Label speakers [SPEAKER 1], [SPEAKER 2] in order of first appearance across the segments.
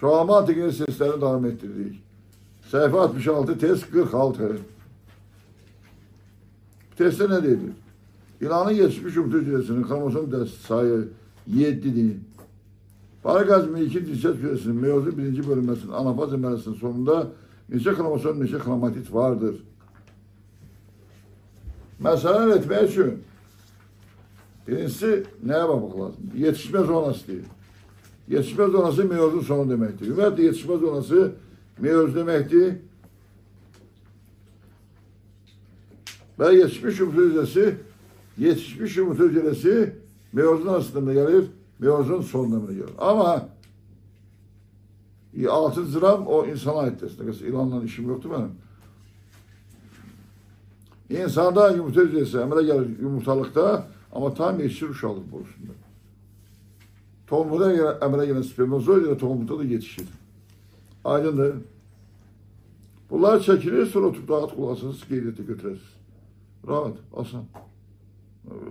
[SPEAKER 1] Çoğalma antigeni seslerini devam ettirdik. Sayfa 66, test 46. Testte ne dedi? İlanın geçmiş umut hücresinin kromosom test sayı 7'dir. Paragazmi 2 cinsiyet hücresinin meyozu 1. bölünmesinin anafaz emeresinin sonunda neçə kromosom, neçə kromatit vardır. Mesela üretmek için birincisi neye bakmak lazım? Yetişme zonası değil. Yetişme zonası meyozun sonu demektir. Ümumiyyətlə yetişme zonası meyoz demektir. Ve yetişmiş yumurta hücresi, yetişmiş yumurta hücresi meyozun arasında gelir, meyozun sonuna gelir. Ama altın zıram o insana ait aslında. Mesela ilanla işim yoktu benim. İnsanda yumurta hücresi emre gelir yumurtalıkta ama tam yetişir uşaqlıq borusunda. Tohumda emre gelen spermatozoid ile tohumda da yetişir. Aydındır. Bunlar çekilir sonra oturup rahat kularsınız, qeydiyyətə götürəsiniz. Rahat, asan.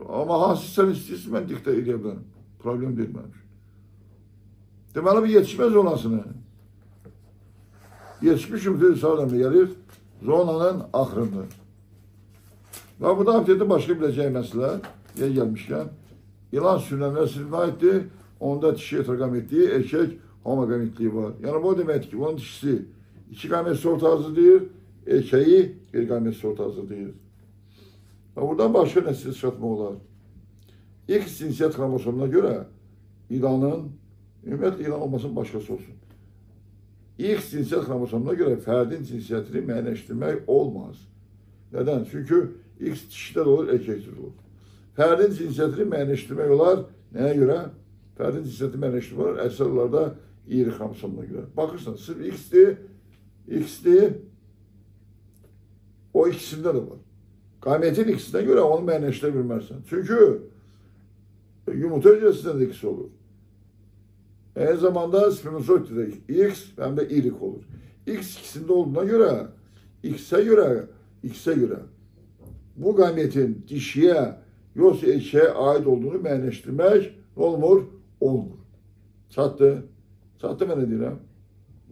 [SPEAKER 1] Ama hansı sen istiyorsun ben dikte edebilirim. Problem değil benim için. Deməli bir yetişmez zonasını. Yetişmiş yumurta sağlam gelir. Zonanın axırında. Ve bu da hafifledi başka bileceğim mesele. Yer gelmişken. İlan sürünenler sınıfına aitti. onda dişiyə heteroqametliyi, erkək homoqametliyi var. Yəni bu deməkdir ki, onun dişisi iki qamet sortazı deyir, erkəyi bir qamet sortazı deyir. Və buradan başqa nəsil çıxartmaq olar. X cinsiyyət xromosomununa görə ilanın, ümumiyyətlə ilan olmasın, başqası olsun. X cinsiyyət xromosomuna görə fərdin cinsiyyətini müəyyənləşdirmək olmaz. Nədən? Çünki X dişidə olur, erkəkdə olur. Fərdin cinsiyyətini müəyyənləşdirmək olar nəyə görə? Cinsiyetini müəyyənləşdirmək olar. Əsərlərdə iri kromosomuna göre. Bakırsan sırf X'di, X'di, o ikisinde de var. Gametin ikisine göre onu müəyyənləşdirə Çünkü yumurta hücresinde de ikisi olur. Aynı zamanda spermatozoidde de X hem de irik olur. X ikisinde olduğuna göre X'e göre X'e göre bu gametin dişiye yoksa erkeğe ait olduğunu müəyyənləşdirmək olmur? Olmur. Çatdı. Çatdı ben ne deyirəm?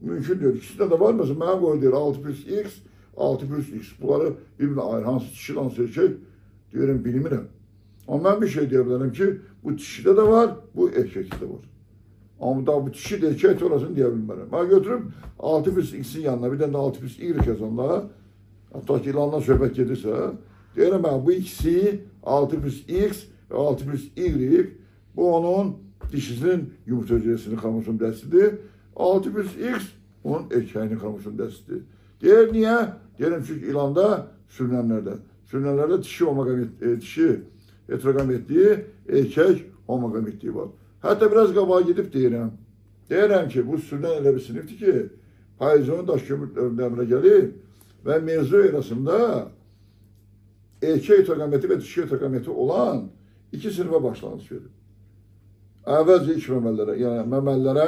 [SPEAKER 1] Mümkün diyor. İkisinde de var mı? Mənə qoy deyir 6 plus X, 6 plus X. Bunları birbirine ayır. Hansı dişi, hansı erkek? Diyorum bilmirəm. Ama ben bir şey diyebilirim ki bu dişide de var, bu erkekte de var. Ama daha bu dişi de erkek orasını diyebilmem. Ben götürüp 6 plus X'in yanına bir de 6 plus Y yazanlar. Hatta ki ilanla söhbət gedirsə, deyirəm ben bu ikisi 6 plus X ve 6 plus Y bu onun dişisinin yumurta hücresinin kromosom dərsidir. 6 plus X onun erkəyinin kromosom dərsidir. Deyir, niyə? Deyirəm, çünki ilanda sürünənlərdə. Sürünənlərdə dişi, homogamet, e, dişi heterogametliyi, erkək homogametliyi var. Hətta biraz qabağa gedib deyirəm. Deyirəm ki, bu sürünən elə bir sinifdir ki, payızın daşkömür önlərinə gəlib və mevzu erasında erkək heterogametli və dişi heterogametli olan iki sinifə başlanğıc verir. Əvvəlcə ilk məməllərə, yəni məməllərə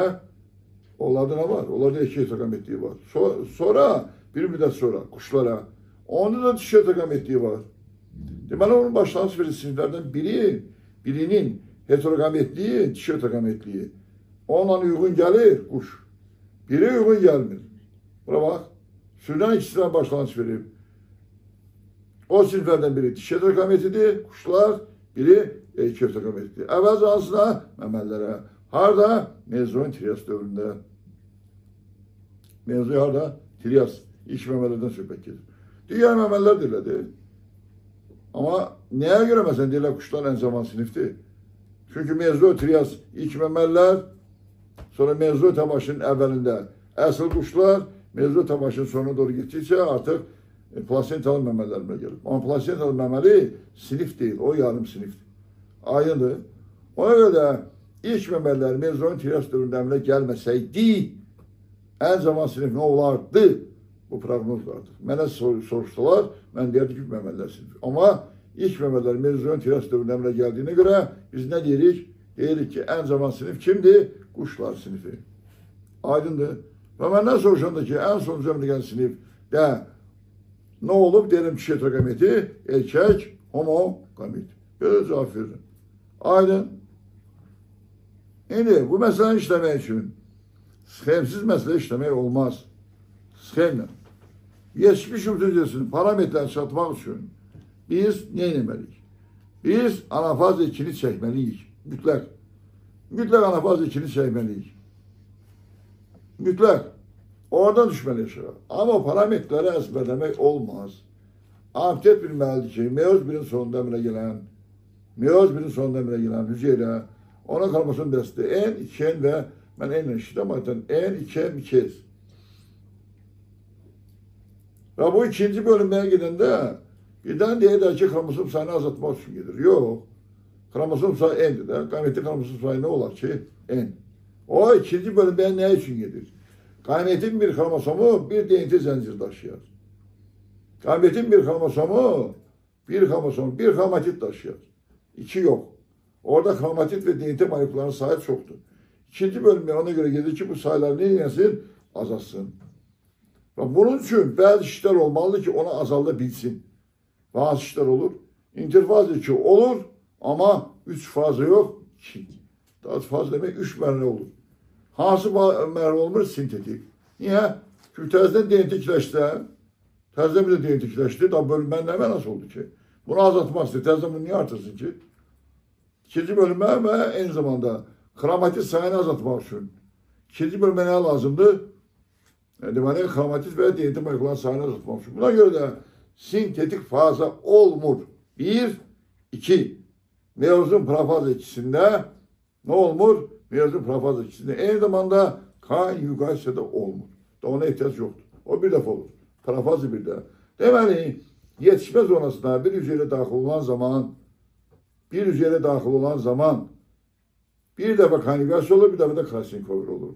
[SPEAKER 1] onlarda nə var? Onlarda erkek heterogametliği var. So sonra, bir müddət sonra kuşlara, onda da dişi heterogametliği var. Deməli, onun başlanğıç verici siniflərdən biri, birinin heterogametliği, dişi heterogametliği. Onunla uygun gelir kuş. Biri uygun gelmir. Buna bak. Sürüden ikisinden başlanğıç verip. O siniflerden biri dişi heterogametidir, kuşlar. Biri E, köftə qab etdi. Əvvəl hansına? Məməllərə. Harada? Mezun Trias dövründə. Mezun harada? Trias. İlk məməllərdən söhbət gedir. Digər məməllər deyilədi. Amma nəyə görə məsələn deyirlər quşlar ən zaman sinifdir? Çünki mevzu Trias ilk məməllər, sonra mevzu tamaşının əvvəlində əsl quşlar, mevzu tamaşının sonuna doğru getdikcə artıq e, plasentalı məmələrinə gəlir. Amma plasentalı məməli sinif deyil, o yarım sinifdir. Aynıdır. Ona göre ilk memeller mevzunun Trias dövründe emre gelmeseydi en zaman sinif ne olardı? Bu prognoz vardır. Mənə sor soruşsalar, mən deyərdim ki, məməllər sinifi. Amma ilk məməllər mevzunun tiras dövrünün əmrə gəldiyinə görə biz nə deyirik? Deyirik ki, ən zaman sinif kimdir? Quşlar sinifi. Aydındır. Və məndən soruşanda ki, ən son əmrə gələn sinif də nə olub? Deyirəm ki, şetrogameti, erkək, homogamit. Belə cavab verirəm. Aydın. İndi bu məsələni işləmək üçün Schemsiz mesele işlemek olmaz. Schemle. Geçmiş hücresinin parametreleri çatmak için biz ne etmeliyiz? Biz anafaz ikini çekmeliyiz. Mütlak. Mütlak anafaz ikini çekmeliyiz. Mütlak. Oradan düşmeli yaşar. Ama parametreleri ezberlemek olmaz. Abdet bilmelidir ki meyoz birin sonunda emre gelen, Miyazbin'in sonunda bile gelen hücre ona kalmasın desti. En içen ve ben en işitematen en içen bir kez. Ve bu ikinci bölümden giden de birden diye de ki kromosom sayını azaltmak için gelir. Yok. Kromosom sayı endir de. Kıymetli kromosom sayı ne olar ki? En. O ikinci bölümden ne için gelir? Kıymetin bir kromosomu bir DNT zincir taşıyar. Kıymetin bir kromosomu bir kromosom, bir kromatit taşıyar. 2 yok. Orada kamatit ve dinite manipülasyonu sahip çoktu. İkinci bölümde ona göre gelir ki bu sayılar ne yensin? Azalsın. Bunun için bazı işler olmalı ki ona azalabilsin. Bazı işler olur. İntifaz iki olur ama üç fazla yok. Ki. Daha fazla demek üç merve olur. Hası merve olmuş sintetik. Niye? Çünkü terzden denetikleşti. Terzden bile denetikleşti. Daha bölüm benleme nasıl oldu ki? Bunu azaltmak istiyor. Terzden bunu niye artırsın ki? İkinci bölüme ve aynı zamanda kromatit sayını azaltmak için. İkinci bölüme ne lazımdı? Deməli, kromatit və DNT molekülların sayını azaltmamışıq. Buna görə də sintetik faza olmur. Bir, iki. Meyozun profaza ikisində ne olmur? Meyozun profaza ikisində. Eyni zamanda konjugasiyada olmur. Da ona ihtiyaç yoktur. O bir defa olur. Profaza bir de. Deməli, yetişmə zonasına bir hücreye daxil olan zaman bir üzere daxil olan zaman bir dəfə konjugasiya olur, bir dəfə də Krasnikovir olur.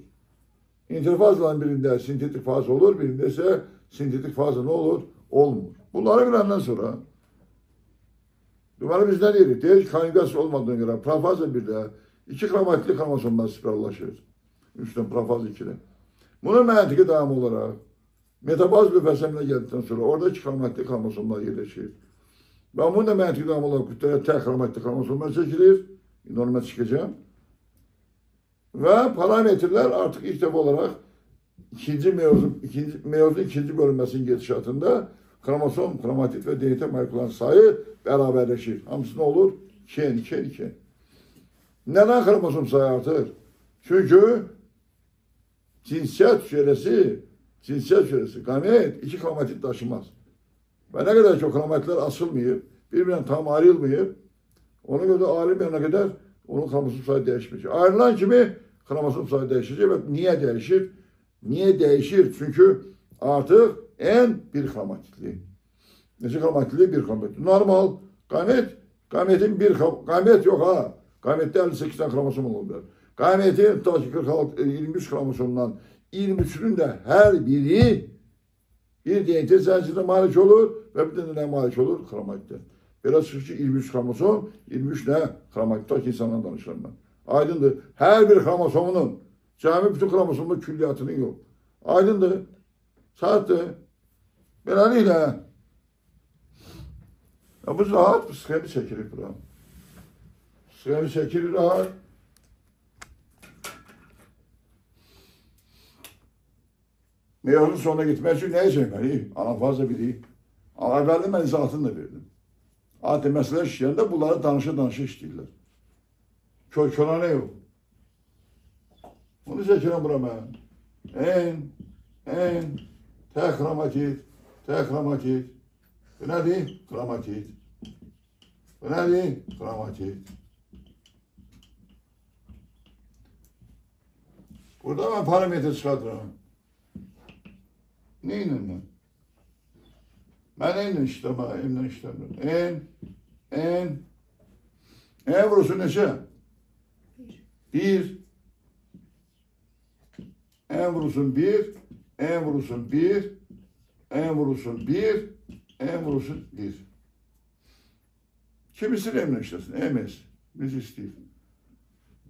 [SPEAKER 1] İnterfazaların birində sintetik faza olur, birində isə sintetik faza nə olur? Olmur. Bunları biləndən sonra deməli biz nə deyirik? Deyir ki, konjugasiya olmadığına görə profaza 1-də iki kromatitli xromosomalar spirallaşır. 3-dən profaza 2-də. Buna məntiqi davam olaraq metabaz lüfəsəminə gəldikdən sonra orada iki kromatitli xromosomlar yerləşir. Ben bunun da mantıkı devamı olarak kütleye tek kromatli kromosomlar çekilir. Normal çıkacağım. Ve parametreler artık ilk defa olarak ikinci meyozun, ikinci, meyozun ikinci bölünmesinin geçişatında kromosom, kromatit ve DNT moleküllerin sayı beraberleşir. Hamısı ne olur? 2'ye 2'ye 2. Neden kromosom sayı artır? Çünkü cinsiyet hücresi, cinsiyet hücresi, gamet iki kromatit taşımaz. Və nə qədər ki, o kramətlər açılmayıb, bir-birindən tam ayrılmayıb, ona görə də alim yana qədər onun kromosom sayı dəyişməyəcək. Ayrılan kimi kromosom sayı dəyişəcək və niyə dəyişir? Niyə dəyişir? Çünki artıq N bir kromatidli. Necə kromatidli? Bir kromatidli. Normal qamet, qametin bir qamet yox ha. Qametdə 58 dənə kromosom ola bilər. Qametin tutaq ki 46 23 kromosomdan 23-ünün də hər biri bir DNT zincirine malik olur ve bir de ne malik olur? Kromatitte. Biraz çıkıcı 23 kromosom, 23 ne? Kromatit. insandan danışırım ben. Aydındır. Her bir kromosomunun, cami bütün kromosomun külliyatının yok. Aydındır. Saatte. Beləliklə, ya bu rahat bir sxemi çekilir bura. Sxemi çekilir rahat. Meyarın sonuna getmək üçün nəyə çəkməliyik? Anafaz da bilirik. Əvvəldə mən izahatını da verdim. Adi məsələ işləyəndə bunları danışa-danışa işləyirlər. Kör körənə yox. Onu çəkirəm bura mən. En, en, tə xromatit, tə xromatit. Bu nədir? Xromatit. Bu nədir? Xromatit. Burada mən parametr çıxadıram. Çıkartıram. Neyle ben? Ben neyle işleme, elimden işlemiyorum. En, en, en vurusu neçe? Bir. En vurusun bir, en vurusun bir, en vurusun bir, en vurusun bir. Kimisini emre işlesin, emez. Biz isteyiz.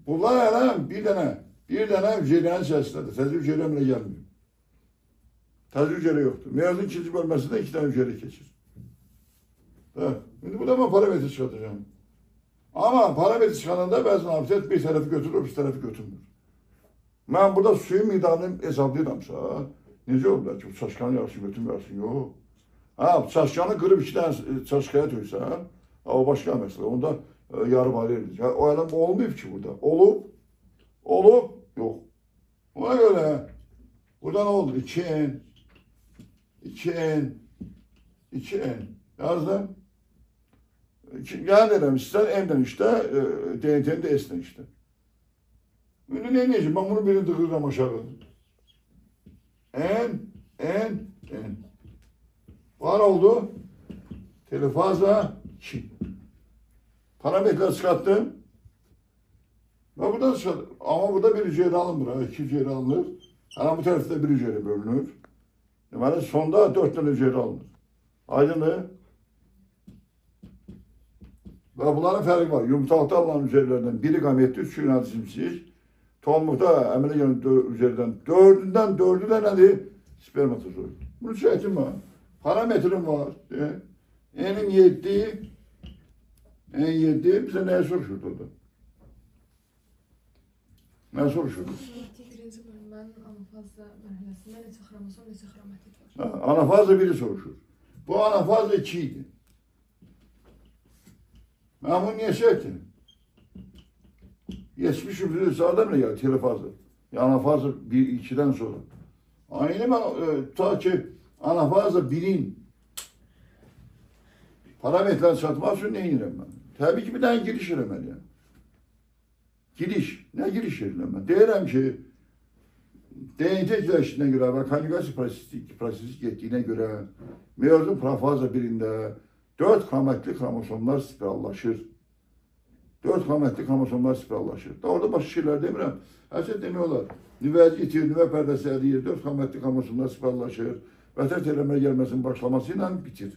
[SPEAKER 1] Bunlar hele bir tane, bir tane içerisindedir. Tezgah hücre emre gelmiyor. Tədbir gərək yoxdur. Meyazın ikinci bölməsində iki dənə gərək keçir. Hə, indi bu da mən parametr çıxadacağam. Amma parametr çıxanında bəzi namizət bir tərəfi götürür, bir tərəfi götürmür. Mən burada suyun miqdarını hesablayıramsa, necə ola bilər ki, çaşkanı yaxşı götürməyəsin, yox. Hə, çaşkanı qırıb iki dənə e, çaşkaya döysən, o başqa məsələ. Onda e, yarı var edilir. Yəni, o eləm olmayıb ki burada. Olub, olub, yox. Ona görə burada nə oldu? 2N, 2 n, 2 n. Yazdım. Yani dedim sizden M'den işte, e, DNT'nin de S'den işte. Bunu ne diyeceğim? Ben bunu birini tıkırdım aşağı. N, N, N. Var oldu. Telefaza 2. Parametre çıkarttım. Ve burada çıkarttım. Ama burada bir üzeri alınmır. ha, iki üzeri alınır. Hani bu tarafta bir üzeri bölünür. Yani sonda dört tane üzeri alınır. Aydınlı. Ve bunların fərqi var. Yumurtalıqda alınan üzerlerden biri qametli, üç gün simsiz. Tohumlukta əmələ gələn dö- üzerdən dördündən dördü də nədir? Spermatozoid. Bunun şəhətim var. Parametrim var. E, N'in 7, en 7 bize ne soruşurdu orada? Ne soruşurdu?
[SPEAKER 2] Birinci bölümün anafazda mərhələsində neçə xromosom, neçə xromatit var?
[SPEAKER 1] Ha, Anafaza biri soruşur. Bu anafaza 2 idi. Ben bunu niye şey ettim? Geçmiş üfürü sağda mı geldi telefazı? Ya anafaza 1 2'den sonra. Aynı ben e, ta ki anafaza 1'in parametreleri satmak için ne inirəm ben? Tabii ki bir tane giriş eləməli yani. Giriş. Ne giriş eləmə? Deyirəm ki, DNT güləşinə görə və konjugasiya prosesi, prosesi getdiyinə görə meyozun profaza birində 4 xromatli xromosomlar spirallaşır. 4 xromatli xromosomlar spirallaşır. Da orada başqa şeylər demirəm. Hətta demək olar. Nüvəci itir, nüvə pərdəsi əliyir, 4 xromatli xromosomlar spirallaşır. Vətər telemerə gəlməsinin başlaması ilə bitir.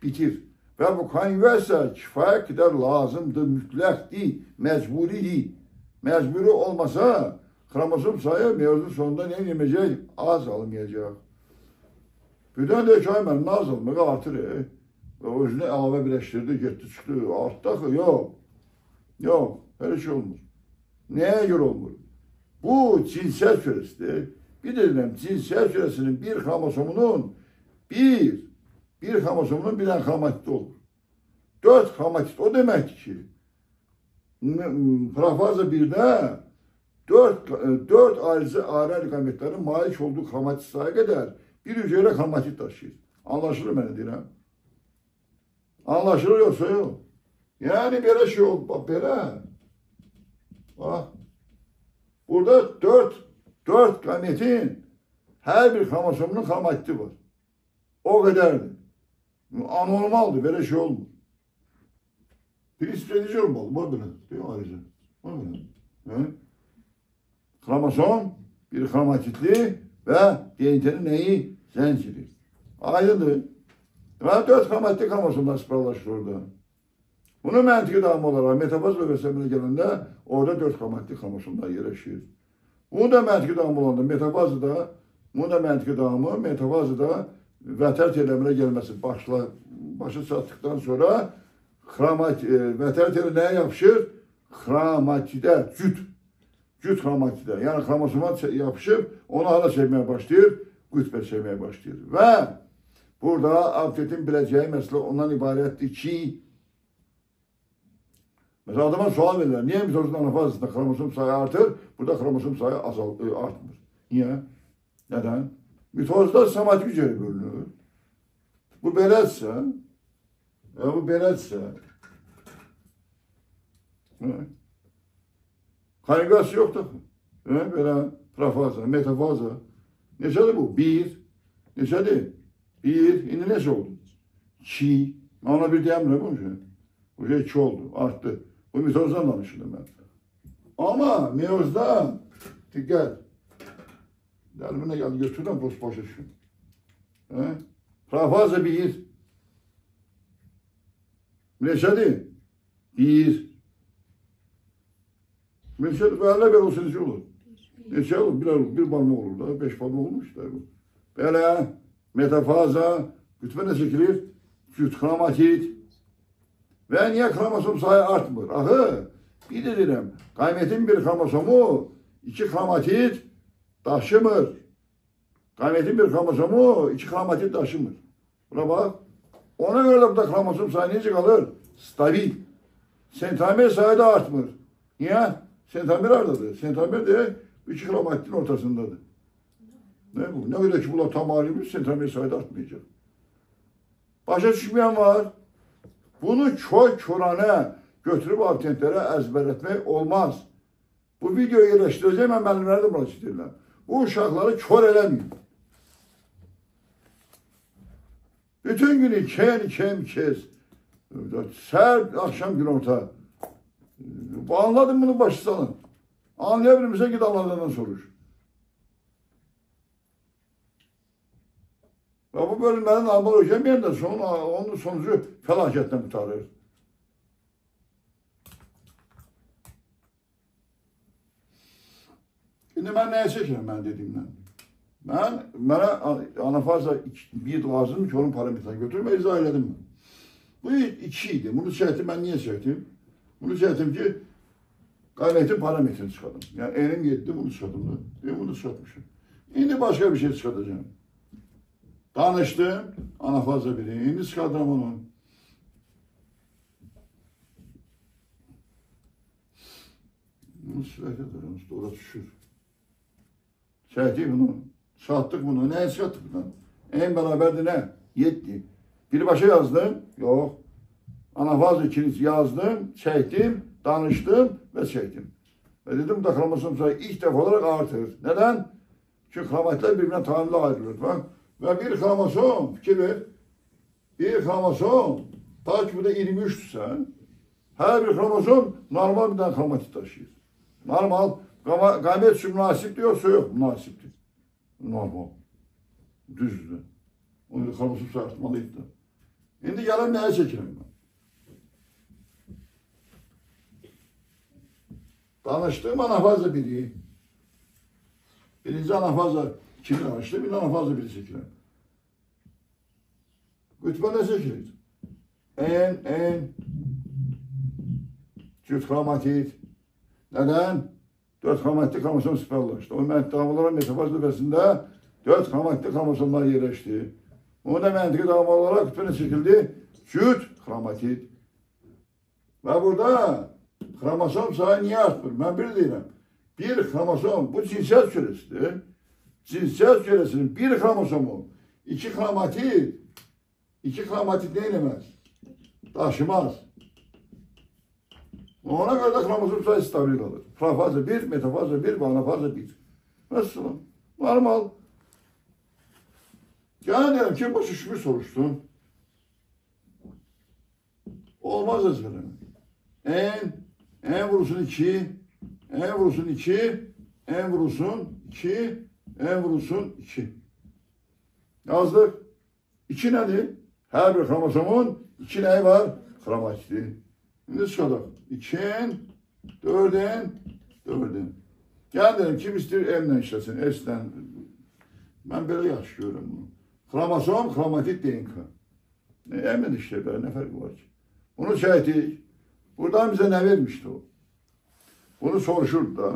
[SPEAKER 1] Bitir. Və bu konjugasiya kifayət qədər lazımdır, mütləqdir, məcburidir. Məcburi olmasa xromosom sayı mövzu sonunda nə edəcək? Az alınmayacaq. Birdən deyək ki, ay mənim nazılmığı artır. E. Özünü əlavə birləşdirdi, getdi, çıxdı. Artdı axı, yox. Yox, elə şey olmur. Nəyə görə olmur? Bu cinsiyət kürəsidir. Bir də deyirəm, cinsiyət kürəsinin bir xromosomunun bir, bir xromosomunun bir dənə xromatidi olur. Dörd xromatid o deməkdir ki, Prafaza 1'de 4, 4 ayrıca ayrı gametlerin malik olduğu kromatit sayı kadar bir hücre kromatit taşır. Anlaşılır mı diyeyim? Anlaşılır yoksa yok. Yani böyle şey ol, bak böyle. Bak. Burada 4, 4 gametin her bir kromosomunun kromatiti var. O kadardı. Anormaldı, böyle şey olmuyor. Пересредизируем бол бодно. Ты аризе. Бодно. Kromosom bir kromatitli ve DNA'nın neyi? Zinciri. Aydındır. Ve dört kromatitli kromosomdan sıfırlaşır orada. Bunu məntiqi davamı olaraq metafaz bölgəsəminə gələndə orada dörd kromatitli kromosomlar yerləşir. Bu da məntiqi davamı olanda metafazıda, bu da məntiqi davamı metafazıda vətər teləminə gəlməsi başla, başı çatdıqdan sonra Kramat, e, veteriner neye yapışır? Kramatide, cüt. Cüt kramatide. Yani kromosoma çe- yapışıp onu hala sevmeye başlayır. Gütbe sevmeye başlayır. Ve burada Abdet'in bileceği mesele ondan ibarettir ki Mesela adama sual verirler. Niye mitozun anafazısında kromosom sayı artır? Burada kromosom sayı azal, e, artmır. Niye? Neden? Mitozda somatik hücre bölünür. Bu beletse ya bu beletse Kaygısı yok da. He, böyle profaza, metafaza. Neçədir bu? Bir. Neçədir? Bir. İndi neçə oldu? İki. Ona bir deyəmirəm bu şey. Bu şey iki oldu, arttı. Bu mitozdan danışırdım ben. Ama miyozda dikkat. Elimine geldi götürdüm boş başa şu. He? Profaza bir. Neçədir? Bir. Neçədir? Belə bir olsa neçə olur? Neçə olur? Bir, olur, bir barmaq olur da, beş barmaq olmuş da bu. Belə, metafaza, kütübə nə çəkilir? Küt kromatit. Və niyə kromosom sayı artmır? Axı, bir də deyirəm, qaymetin bir kromosomu iki kromatit taşımır. Gametin bir kromosomu iki kromatit taşımır. Buna bak. Ona göre de burada kromosom sayı necə kalır? Stabil. Sentromer sayı da artmır. Niye? Sentromer artadır. Sentromer de iki kromatitin ortasındadır. Ne bu? Ne öyle ki bunlar tam ayrılmış, sentromer sayı da artmayacak. Başa düşmeyen var. Bunu köy körane götürüp abitentlere ezberletmek olmaz. Bu videoyu yerleştireceğim ben benimlere de müracaat edirəm. Bu uşaqları kör eləməyin. Bütün gün iken iken kez. Ser akşam gün orta. Anladın bunu salın. Anlayabilir misin git anladığından soruş. Ve bu bölümlerin hocam bir de son, onun sonucu felaketten kurtarır. Şimdi ben neye çekiyorum ben dediğimden? Ben, bana anafaza bir lazım ki onun parametresini götürme izah elədim ben. Bu ikiydi. Bunu çektim ben niye çektim? Bunu çektim ki gayretin parametrini çıkardım. Yani elim yetti bunu çıkardım da. Ben bunu çıkartmışım. Şimdi başka bir şey çıkartacağım. Danıştım. Anafaza biri. Şimdi çıkardım onu. Bunu sürekli duruyoruz. Doğru düşür. Çektik bunu. Sattık bunu. Ne sattık bunu? En beraberdi ne? Yetti. Bir başa yazdım. Yok. Anafaz ikiniz yazdım. Çektim. Danıştım ve çektim. Ve dedim da kromosom sayı ilk defa olarak artır. Neden? Çünkü kromatlar birbirine tamamıyla ayrılır. Bak. Ve bir kromosom ver. Bir kromosom ta ki bu da 23 ise her bir kromosom normal bir tane kromatit taşıyor. Normal gamet münasip diyorsa yok münasiptir. Normal. Düzdü. Onu da kromosom sayı artmalıydı. Şimdi gelin neye çekelim ben? Danıştığım anafaza biri. Birinci anafaza kimi danıştı, bir anafaza biri çekilir. Kütübe ne çekilir? En, en, çift kromatit. Neden? Dört kromatli kromosom süperlaştı. O mentıqaların metafaz nüfesinde dört kromatli kromosomlar yerleşti. O da mentıqı dağılma olarak kütübene çekildi. Çift kromatit. Ve burada kromosom sayı niye artmır? Ben bir değilim. Bir kromosom, bu cinsel süresidir. Cinsel süresinin bir kromosomu, iki kromatit, iki kromatit ne eylemez? Taşımaz. Ona göre de kromozom sayısı stabil olur. Profaza 1, metafaza 1 ve anafaza 1. Nasıl? Normal. Yani diyelim ki bu şişmi soruştun. Olmaz ezberi. En, en vurursun 2, en vurursun 2, en vurursun 2, en vurursun 2. Yazdık. 2 nedir? Her bir kromosomun 2 neyi var? Kromatidir. Şimdi soralım. 2-in, 4-in, 4-in. Yəni deyirəm, kim istəyir M-lə işləsin, S-lə. Mən belə yaxşı görürəm bunu. Xromosom, xromatit DNK. M-lə işləyir, belə nə fərqi var ki? Bunu çəkdik. Buradan bizə nə vermişdi o? Bunu soruşurdu da.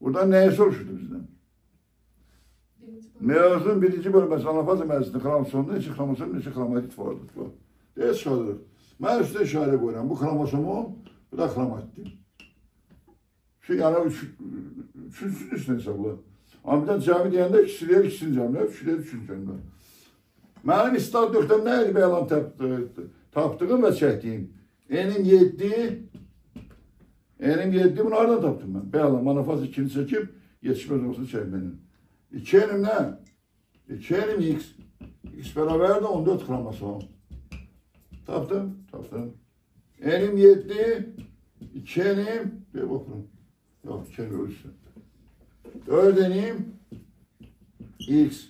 [SPEAKER 1] Buradan nəyə soruşurdu
[SPEAKER 2] bizdən?
[SPEAKER 1] Meyazın birinci bölməsi, anafaza mərcisində xromosomda neçə xromosom, neçə xromatit vardır. Deyək çıxarırıq. Mən üstə işarə qoyuram. Bu xromosomun Bırakılamak deyil. Şey, yəni, üç, üçüncüsünü üstünə hesabla. Amma birdən cəmi deyəndə ikisiliyə ikisini cəmlə, üçlüyə üçün cəmlə. Mənim istat döxtəm nə idi bəlan tapdı, tapdığım və çəkdiyim? Enim 7, enim 7, bunu haradan tapdım mən? Bəlan, manafaz ikini çəkib, yetişməz olsun çəkmənin. 2 enim nə? 2 enim x. X bərabər də 14 xramosom. Tapdım, tapdım. Elim yetti, iki elim, bir bakın. Yok, iki elim elim, X.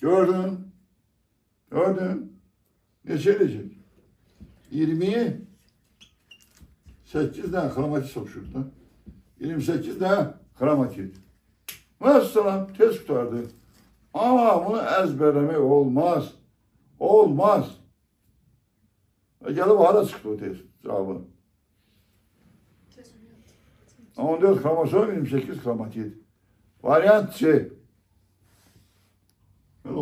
[SPEAKER 1] Gördün, gördün. Ne söyleyecek? 20 8 tane kromatik sok şurada. 28 de kromatik. Mesela test tutardı. Ama bunu ezberlemek olmaz. Olmaz. E, Gəlib hara çıxdı bu test
[SPEAKER 2] cavabı?
[SPEAKER 1] 14 xromosom, 28 xromatid. Variant C.